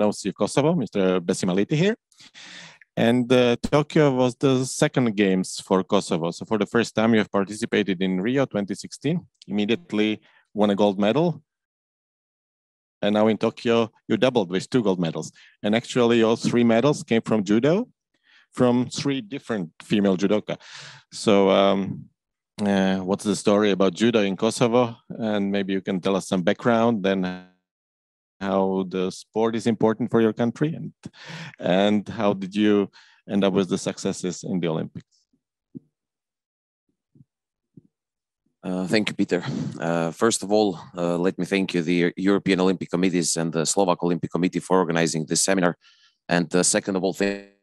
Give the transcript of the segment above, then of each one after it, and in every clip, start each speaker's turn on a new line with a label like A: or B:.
A: of Kosovo, Mr. Besim Aliti here. And uh, Tokyo was the second games for Kosovo. So for the first time, you have participated in Rio 2016, immediately won a gold medal. And now in Tokyo, you doubled with two gold medals. And actually, all three medals came from judo, from three different female judoka. So um, uh, what's the story about judo in Kosovo? And maybe you can tell us some background, then how the sport is important for your country and and how did you end up with the successes in the olympics
B: uh, thank you, Peter. Uh, first of all, uh, let me thank you, the European Olympic Committees and the Slovak Olympic Committee for organizing this seminar. And uh, second of all, thank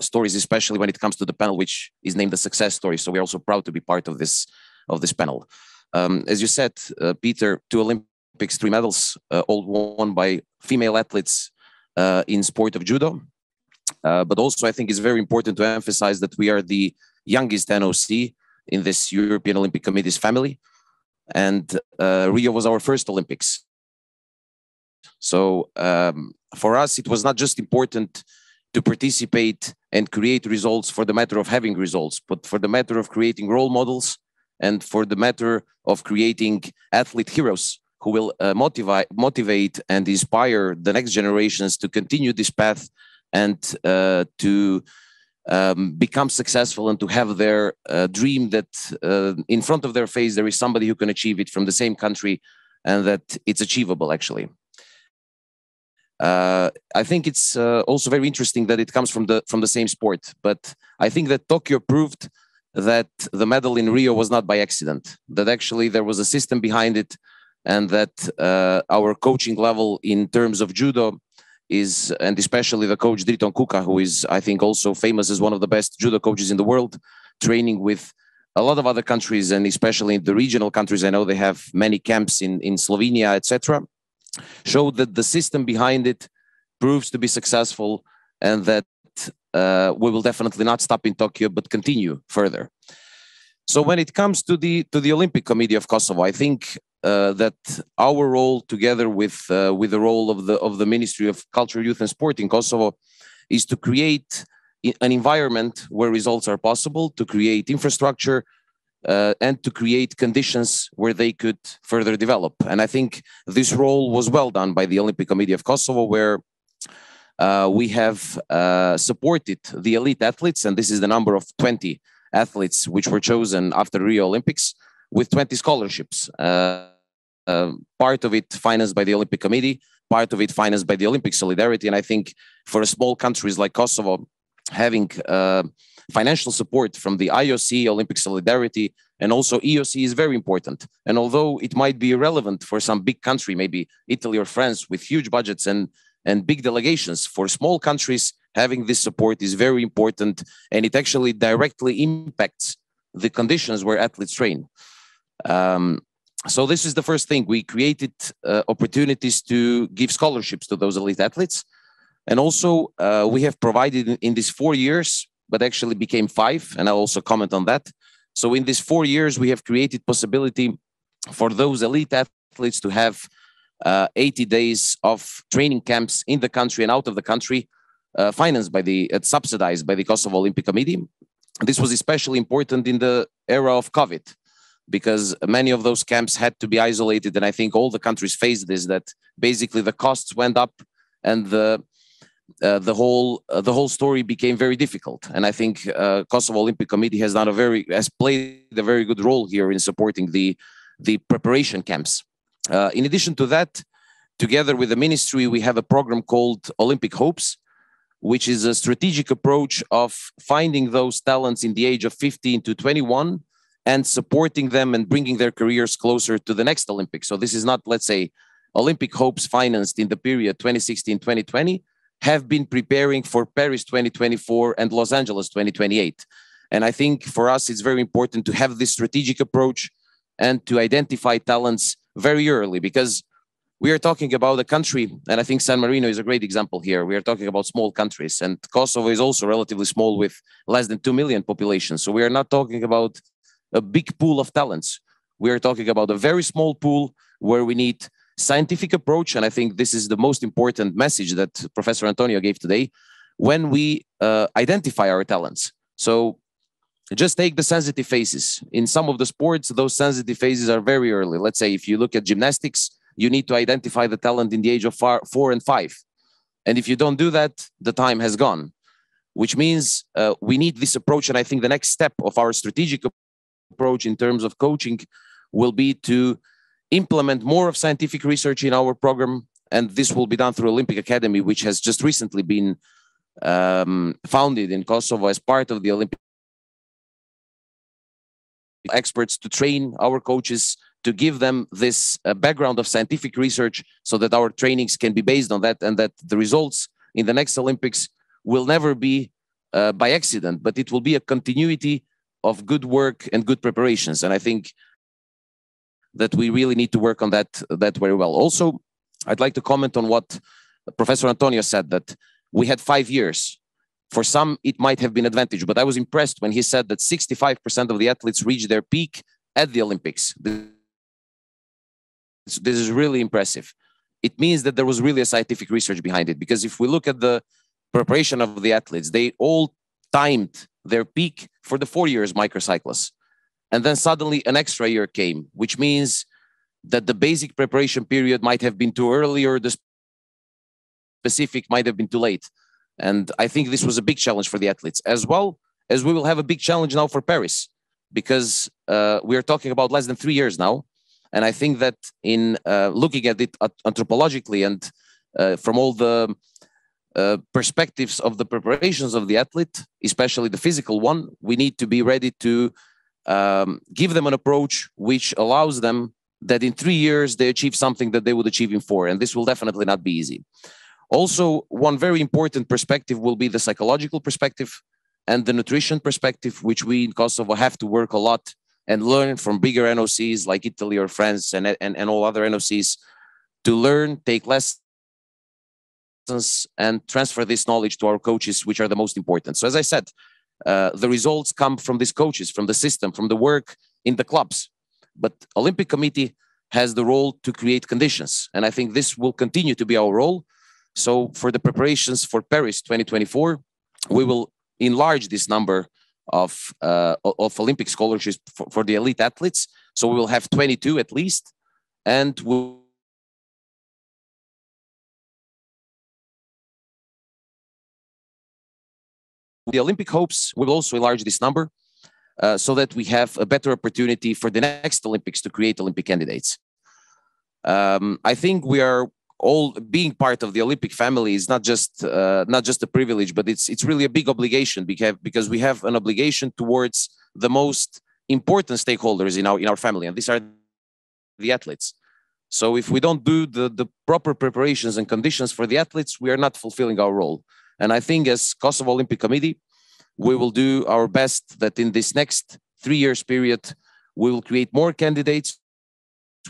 B: stories, especially when it comes to the panel, which is named the success story. So we're also proud to be part of this of this panel. Um, as you said, uh, Peter, two Olympics, three medals, uh, all won by female athletes uh, in sport of judo. Uh, but also, I think it's very important to emphasize that we are the youngest NOC in this European Olympic Committee's family, and uh, Rio was our first Olympics. So um, for us, it was not just important to participate and create results for the matter of having results, but for the matter of creating role models and for the matter of creating athlete heroes who will uh, motivate, motivate and inspire the next generations to continue this path and uh, to um, become successful and to have their uh, dream that uh, in front of their face there is somebody who can achieve it from the same country and that it's achievable actually. Uh, I think it's uh, also very interesting that it comes from the from the same sport. But I think that Tokyo proved that the medal in Rio was not by accident. That actually there was a system behind it, and that uh, our coaching level in terms of judo is, and especially the coach Driton Kuka, who is I think also famous as one of the best judo coaches in the world, training with a lot of other countries and especially in the regional countries. I know they have many camps in in Slovenia, etc showed that the system behind it proves to be successful and that uh, we will definitely not stop in Tokyo but continue further. So when it comes to the to the Olympic Committee of Kosovo, I think uh, that our role, together with uh, with the role of the of the Ministry of Culture, Youth and Sport in Kosovo, is to create an environment where results are possible, to create infrastructure, uh, and to create conditions where they could further develop. And I think this role was well done by the Olympic Committee of Kosovo, where uh, we have uh, supported the elite athletes, and this is the number of 20 athletes which were chosen after Rio Olympics with 20 scholarships. Uh, uh, part of it financed by the Olympic Committee, part of it financed by the Olympic Solidarity. And I think for a small countries like Kosovo, having uh, financial support from the IOC, Olympic Solidarity, and also EOC is very important. And although it might be irrelevant for some big country, maybe Italy or France with huge budgets and, and big delegations, for small countries, having this support is very important. And it actually directly impacts the conditions where athletes train. Um, so this is the first thing. We created uh, opportunities to give scholarships to those elite athletes. And also, uh, we have provided in, in these four years but actually became five. And I'll also comment on that. So in these four years, we have created possibility for those elite athletes to have uh, 80 days of training camps in the country and out of the country, uh, financed by the, uh, subsidized by the Kosovo Olympic Committee. This was especially important in the era of COVID because many of those camps had to be isolated. And I think all the countries faced this, that basically the costs went up and the uh, the whole uh, the whole story became very difficult. And I think uh, Kosovo Olympic Committee has done a very has played a very good role here in supporting the the preparation camps. Uh, in addition to that, together with the ministry, we have a program called Olympic Hopes, which is a strategic approach of finding those talents in the age of 15 to 21 and supporting them and bringing their careers closer to the next Olympics. So this is not, let's say, Olympic Hopes financed in the period 2016 2020 have been preparing for Paris 2024 and Los Angeles 2028. And I think for us, it's very important to have this strategic approach and to identify talents very early because we are talking about a country, and I think San Marino is a great example here. We are talking about small countries, and Kosovo is also relatively small with less than 2 million population. So we are not talking about a big pool of talents. We are talking about a very small pool where we need scientific approach. And I think this is the most important message that Professor Antonio gave today when we uh, identify our talents. So just take the sensitive phases. In some of the sports, those sensitive phases are very early. Let's say if you look at gymnastics, you need to identify the talent in the age of four, and five. And if you don't do that, the time has gone, which means uh, we need this approach. And I think the next step of our strategic approach in terms of coaching will be to implement more of scientific research in our program. And this will be done through Olympic Academy, which has just recently been um, founded in Kosovo as part of the Olympic experts to train our coaches to give them this uh, background of scientific research so that our trainings can be based on that and that the results in the next olympics will never be uh, by accident but it will be a continuity of good work and good preparations and i think that we really need to work on that that very well. Also i'd like to comment on what professor antonio said that we had five years. For some it might have been advantage but i was impressed when he said that 65% of the athletes reach their peak at the olympics. This is really impressive. It means that there was really a scientific research behind it because if we look at the preparation of the athletes they all timed their peak for the four years microcycles and then suddenly an extra year came which means that the basic preparation period might have been too early or the specific might have been too late and I think this was a big challenge for the athletes, as well as we will have a big challenge now for Paris, because uh, we are talking about less than three years now. And I think that in uh, looking at it anthropologically and uh, from all the uh, perspectives of the preparations of the athlete, especially the physical one, we need to be ready to um, give them an approach which allows them that in three years they achieve something that they would achieve in four. And this will definitely not be easy. Also, one very important perspective will be the psychological perspective and the nutrition perspective, which we in Kosovo have to work a lot and learn from bigger NOCs like Italy or France and, and, and all other NOCs to learn, take lessons, and transfer this knowledge to our coaches, which are the most important. So, as I said, uh, the results come from these coaches, from the system, from the work in the clubs. But Olympic Committee has the role to create conditions, and I think this will continue to be our role so for the preparations for Paris 2024, we will enlarge this number of uh, of Olympic scholarships for, for, the elite athletes. So we will have 22 at least, and we'll the Olympic hopes will also enlarge this number uh, so that we have a better opportunity for the next Olympics to create Olympic candidates. Um, I think we are all being part of the Olympic family is not just uh, not just a privilege, but it's it's really a big obligation because because we have an obligation towards the most important stakeholders in our in our family, and these are the athletes. So if we don't do the the proper preparations and conditions for the athletes, we are not fulfilling our role. And I think as Kosovo Olympic Committee, we will do our best that in this next three years period, we will create more candidates.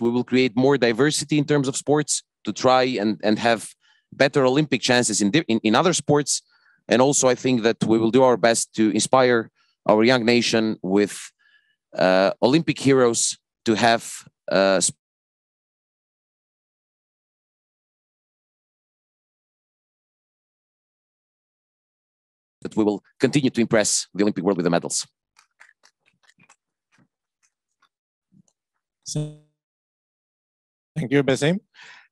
B: We will create more diversity in terms of sports to try and, and have better Olympic chances in, in, in other sports. And also, I think that we will do our best to inspire our young nation with uh, Olympic heroes to have uh, that we will continue to impress the Olympic world with the medals.
A: Thank you, Basim.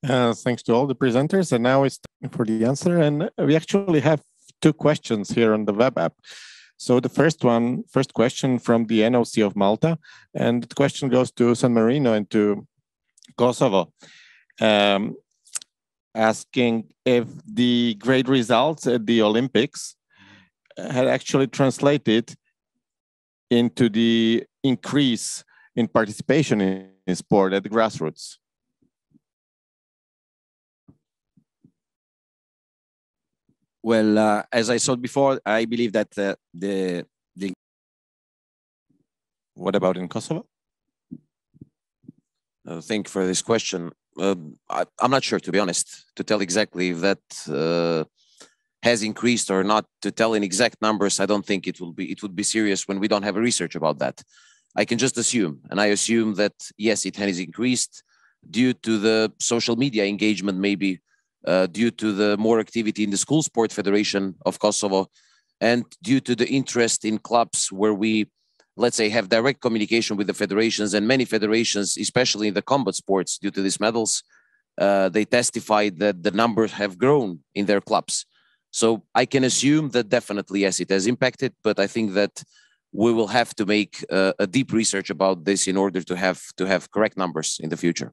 A: Uh, thanks to all the presenters. And now it's time for the answer. And we actually have two questions here on the web app. So the first one, first question from the NOC of Malta, and the question goes to San Marino and to Kosovo, um, asking if the great results at the Olympics had actually translated into the increase in participation in sport at the grassroots.
C: Well, uh, as I said before, I believe that uh, the the.
A: What about in Kosovo?
B: Uh, thank you for this question. Uh, I, am not sure, to be honest, to tell exactly if that uh, has increased or not. To tell in exact numbers, I don't think it will be. It would be serious when we don't have a research about that. I can just assume, and I assume that yes, it has increased due to the social media engagement, maybe uh, due to the more activity in the school sport federation of Kosovo, and due to the interest in clubs where we, let's say, have direct communication with the federations and many federations, especially in the combat sports, due to these medals, uh, they testified that the numbers have grown in their clubs. So I can assume that definitely yes, it has impacted, but I think that we will have to make uh, a deep research about this in order to have to have correct numbers in the future.